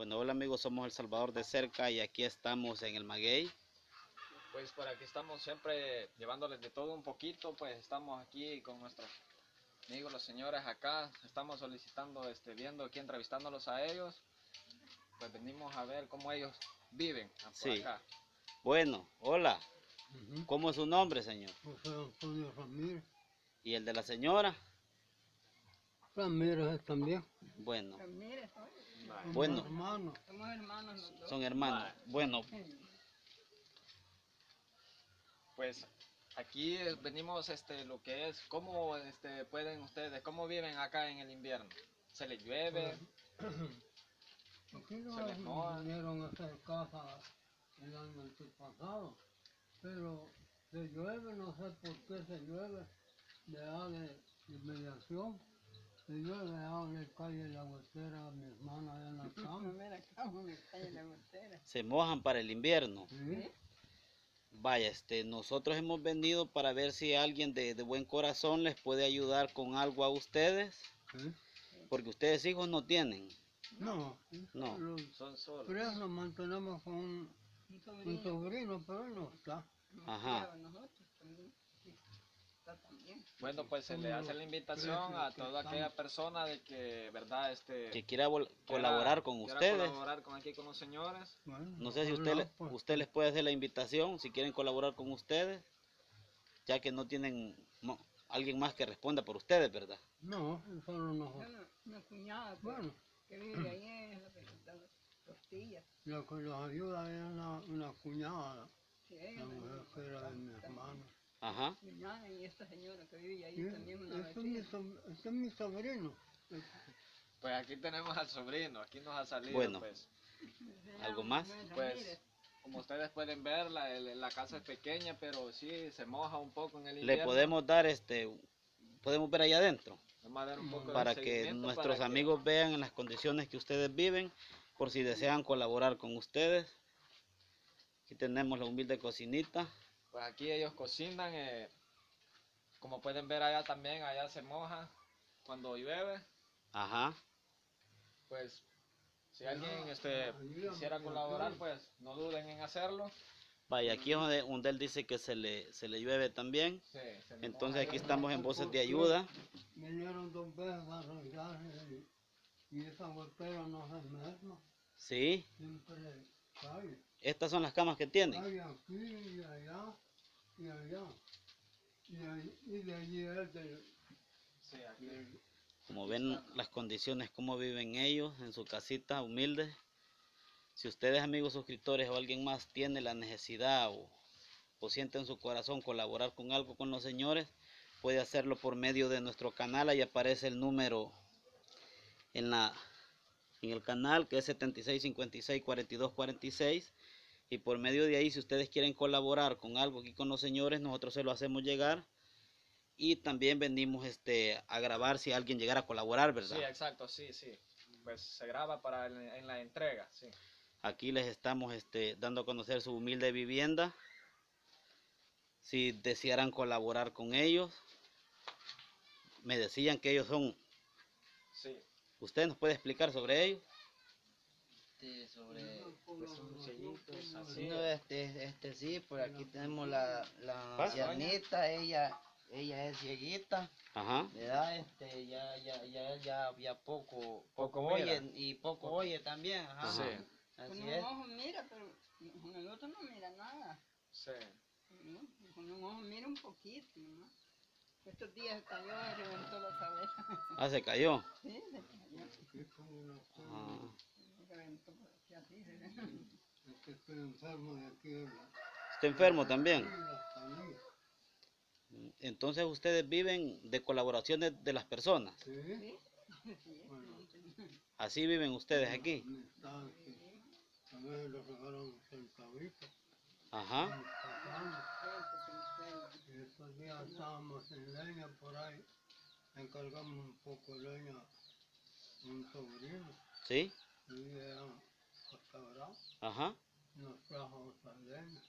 Bueno, hola amigos, somos El Salvador de Cerca y aquí estamos en el Maguey. Pues por aquí estamos siempre llevándoles de todo un poquito, pues estamos aquí con nuestros amigos, los señores acá, estamos solicitando, este, viendo aquí, entrevistándolos a ellos, pues venimos a ver cómo ellos viven por Sí. acá. Bueno, hola. ¿cómo es su nombre, señor? José Antonio Ramírez. ¿Y el de la señora? Ramírez es también. Bueno, Ramírez. Bueno. Hermano. somos hermanos los dos. son hermanos. Bueno, Pues aquí venimos, este, lo que es, cómo este, pueden ustedes, cómo viven acá en el invierno. ¿Se les llueve? Aquí Se no les moja. vinieron a hacer casa el año antepasado, pero se llueve, no sé por qué se llueve, le da de inmediación, se ya le cae la gotera a mi hermana allá en la cama. mira cómo me cae la gotera. se mojan para el invierno. ¿sí? Vaya, este, nosotros hemos venido para ver si alguien de, de buen corazón les puede ayudar con algo a ustedes, ¿sí? porque ustedes hijos no tienen. No, No. los Son solos. tres nos mantenemos con un, Un un sobrino. pero él no está. Ajá. cuida a nosotros también. Sí, También. Bueno, pues se le hace la invitación a toda aquella persona de que, ¿verdad? Este, Que quiera colaborar con quiera ustedes. colaborar con aquí con los señores. Bueno, No sé si usted, le- pues, usted les puede hacer la invitación, si quieren colaborar con ustedes, ya que no tienen alguien más que responda por ustedes, ¿verdad? No, solo nosotros. Una, una cuñada que, Bueno, que vive ahí es la tortillas. lo que nos ayuda es una, una cuñada, Sí, ella la mujer que era de mi hermano. Ajá. Cuñada y esta señora que vive ahí Sí, también una Este es mi, vecina. so- este es mi sobrino. Pues aquí tenemos al sobrino, aquí nos ha salido, Bueno. pues. ¿algo más? Pues, como ustedes pueden ver, la, la casa es pequeña, pero sí se moja un poco en el Le invierno. podemos dar este, podemos ver allá adentro, Vamos a dar un poco de para que seguimiento nuestros para que- amigos vean en las condiciones que ustedes viven, por si desean colaborar con ustedes. Aquí tenemos la humilde cocinita. Pues aquí ellos cocinan, eh, como pueden ver allá también, allá se moja cuando llueve. Ajá. Pues si alguien este, quisiera colaborar, pues no duden en hacerlo. Vaya, aquí es donde, donde él dice que se le, se le llueve también. Sí, se le Entonces aquí estamos en voces de ayuda. Vinieron dos veces a arreglarse y, y esa botella no se mesma, Sí. siempre. Estas son las camas que tienen. Aquí y allá y allá. Y, ahí- y de allí es del, Sí, aquí. del- Como ven las condiciones, cómo viven ellos en su casita humilde. Si ustedes, amigos suscriptores o alguien más, tiene la necesidad o, o siente en su corazón colaborar con algo con los señores, puede hacerlo por medio de nuestro canal. Ahí aparece el número en, la, en el canal que es 76564246. Y por medio de ahí, si ustedes quieren colaborar con algo aquí con los señores, nosotros se lo hacemos llegar. Y también venimos este, a grabar si alguien llegara a colaborar, ¿verdad? Sí, exacto, sí, sí. Pues se graba para el- en la entrega, sí. Aquí les estamos este, dando a conocer su humilde vivienda. Si desearan colaborar con ellos, me decían que ellos son. Sí. ¿Usted nos puede explicar sobre ellos? Este, sobre Pues sellitos así. no, este, este sí, por aquí tenemos la, la Pasa, ancianita, ella, ella es cieguita, Ajá. ¿verdad? Este, ya, ya, ya, ya, ya poco, Poco oye y poco oye también, ajá. Sí. Así Con un es. ojo mira, pero con el otro no mira nada. Sí. ¿no? Con un ojo mira un poquito, ¿no? Estos días cayó y reventó la cabeza. Ah, se cayó. Sí, se cayó. aquí es como una Ah, Se reventó así. se- es que estoy enfermo de aquí ¿Está enfermo también? Entonces ustedes viven de colaboraciones de las personas. ¿Sí? Bueno. Así viven ustedes aquí. A veces le regalan centavitos. Ajá. Y estos días estábamos sin leña por ahí. Encargamos un poco de leña un sobrino. ¿Sí? Y ella quebrado. Ajá. Nos trajo esa leña.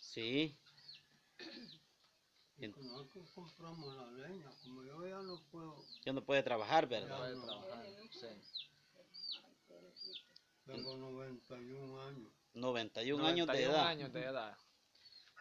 Sí. Nosotros compramos la leña, como yo ya no puedo, Ya no puede trabajar, ¿verdad? Puede no. trabajar, sí. tengo 91 años. 91 años de 91 edad. años de edad.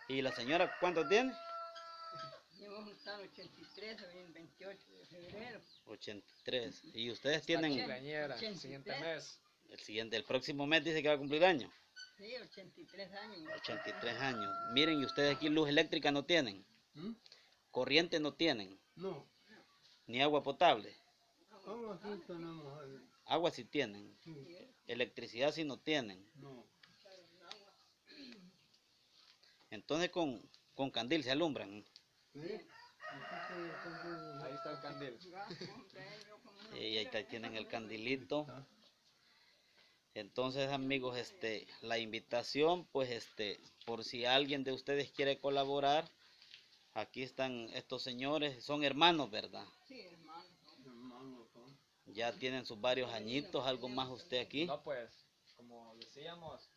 ¿Y la señora cuánto tiene? A juntar 83 el 28 de febrero. 83. ¿Y ustedes tienen Cumpleañera, 83. siguiente mes. el siguiente, el próximo mes dice que va a cumplir año? Sí, 83 años. 83 años. Miren, ¿y ustedes aquí luz eléctrica no tienen? ¿Mm? Corriente no tienen, No, ni agua potable. tenemos. Agua sí tienen, Sí, electricidad sí no tienen. no. Entonces con, con candil se alumbran. ¿Sí? Ahí está el candil. Y ahí está, tienen el candilito. Entonces, amigos, este, la invitación, pues, este, por si alguien de ustedes quiere colaborar, aquí están estos señores, son hermanos, ¿verdad? Sí, hermano. Hermanos. Ya tienen sus varios añitos, algo más usted aquí. No, pues, como decíamos,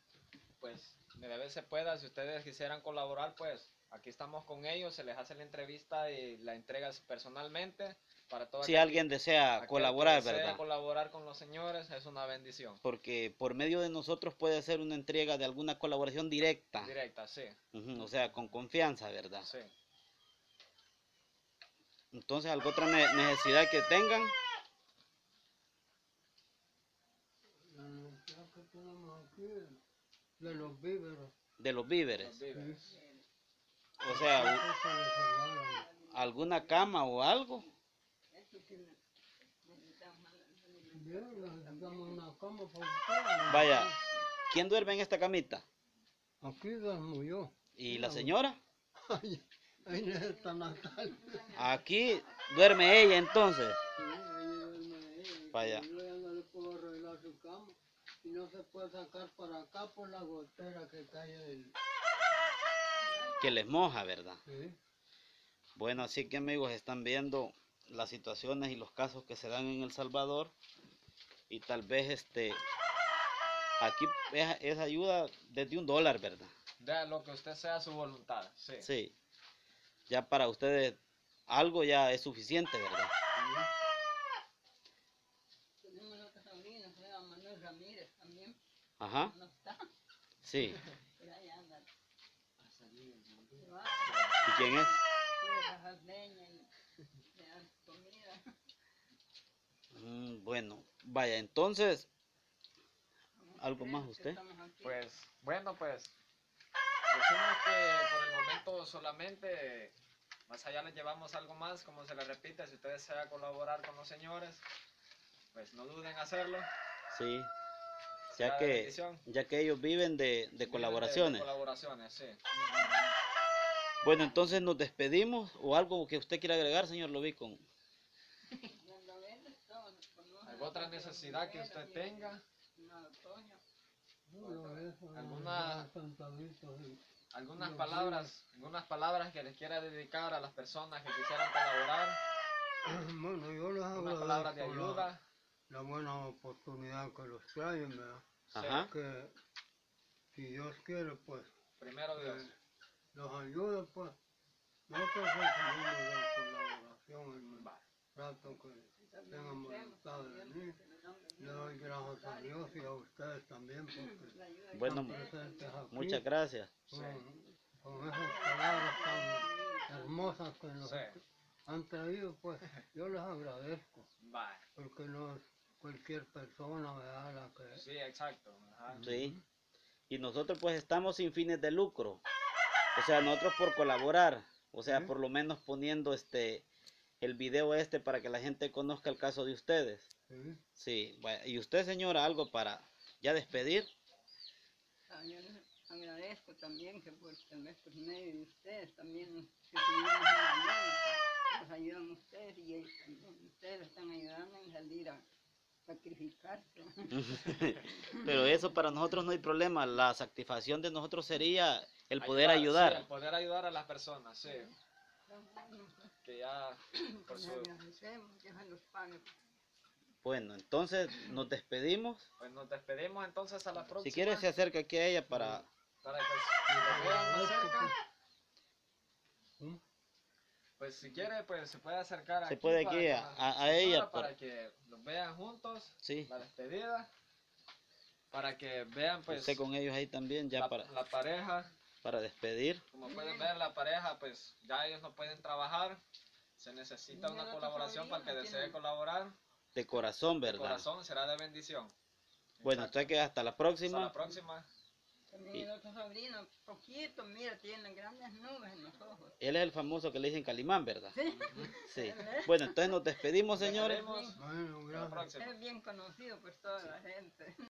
pues, de vez se pueda, si ustedes quisieran colaborar, pues, aquí estamos con ellos, se les hace la entrevista y la entregas personalmente para todo Si aquel- alguien desea colaborar, desea ¿verdad? colaborar con los señores, es una bendición. Porque por medio de nosotros puede ser una entrega de alguna colaboración directa. Directa, sí, O sea, con confianza, ¿verdad? sí. Entonces, alguna otra ne- necesidad que tengan, La necesidad que tenemos aquí de los víveres. de los víveres. O sea, alguna cama o algo. Vaya, ¿quién duerme en esta camita? Aquí duermo yo. ¿Y la señora? Ahí. Aquí duerme ella entonces. Sí, ahí duerme ella. Vaya. Yo ya no le puedo arreglar su cama. Y no se puede sacar para acá por la gotera que cae del... Que les moja, ¿verdad? Sí. Bueno, así que amigos, están viendo las situaciones y los casos que se dan en El Salvador. Y tal vez este aquí es, es ayuda desde un dólar, ¿verdad? De lo que usted sea su voluntad, sí. Sí. Ya para ustedes algo ya es suficiente, ¿verdad? Tenemos otro sobrino, se llama Manuel Ramírez también. Ajá. No está, Sí. pero ahí anda. ¿Y quién es? Mm, bueno, vaya, entonces, ¿algo más usted? Pues, bueno, pues, decimos que por el momento solamente, más allá les llevamos algo más, como se les repite, si ustedes desean colaborar con los señores, pues no duden en hacerlo. Sí. Ya que, ya que ellos viven de, de Viven colaboraciones. De colaboraciones, sí. Bueno, entonces nos despedimos o algo que usted quiera agregar, señor Lobicon. ¿Alguna otra necesidad que usted tenga? otoño. Todo eso, ¿Alguna- unos centavitos y- Algunas Los palabras, algunas palabras que les quiera dedicar a las personas que quisieran colaborar, Bueno, yo les unas palabras de la- ayuda. la buena oportunidad que los traen, ¿verdad? Ajá. Que si Dios quiere, pues, Primero Dios. que los ayude, pues. Nosotros recibimos la colaboración en el rato que tengan voluntad de venir. Le doy gracias a Dios y a ustedes también porque Bueno, están presentes aquí Muchas gracias. Sí. con, con esas palabras tan hermosas que nos Sí. han traído, pues yo les agradezco. Bye. porque no es cualquier persona ¿verdad? la que Sí, exacto. Ajá. Sí. Y nosotros pues estamos sin fines de lucro. O sea, nosotros por colaborar, o sea, por lo menos poniendo este el video este para que la gente conozca el caso de ustedes. ¿sí? Y usted, señora, algo para ya despedir. Ah, Yo les agradezco también que por, tal vez por medio de ustedes también. Nos ayudan ustedes y ellos también. Ustedes están ayudando en salir a sacrificarse. Pero eso para nosotros no hay problema. La satisfacción de nosotros sería el poder sí, ayudar. el poder ayudar a las personas, sí. Que ya, por su. Bueno, entonces nos despedimos. pues nos despedimos entonces a la próxima. Si quiere se acerca aquí a ella para... Para que lo vean más cerca. ¿sí? Pues si quiere, pues se puede acercar Se aquí. puede aquí que a- a- ella, Para por- que los vean juntos, Sí, la despedida. Para que vean, pues, esté con ellos ahí también ya la, para, la pareja. Para despedir. Como pueden ver, la pareja, pues, ya ellos no pueden trabajar. Se necesita una colaboración para el que desee colaborar. De corazón, De ¿verdad? corazón será de bendición. Bueno, Exacto. entonces que hasta la Hasta próxima. la próxima. También el otro sobrino, poquito, mira, tiene grandes nubes en los ojos. Él es el famoso que le dicen Calimán, ¿verdad? Sí, Sí. Bueno, entonces nos despedimos, señores. Despedimos. Bueno, Hasta la gracias. próxima. es bien conocido por toda la gente.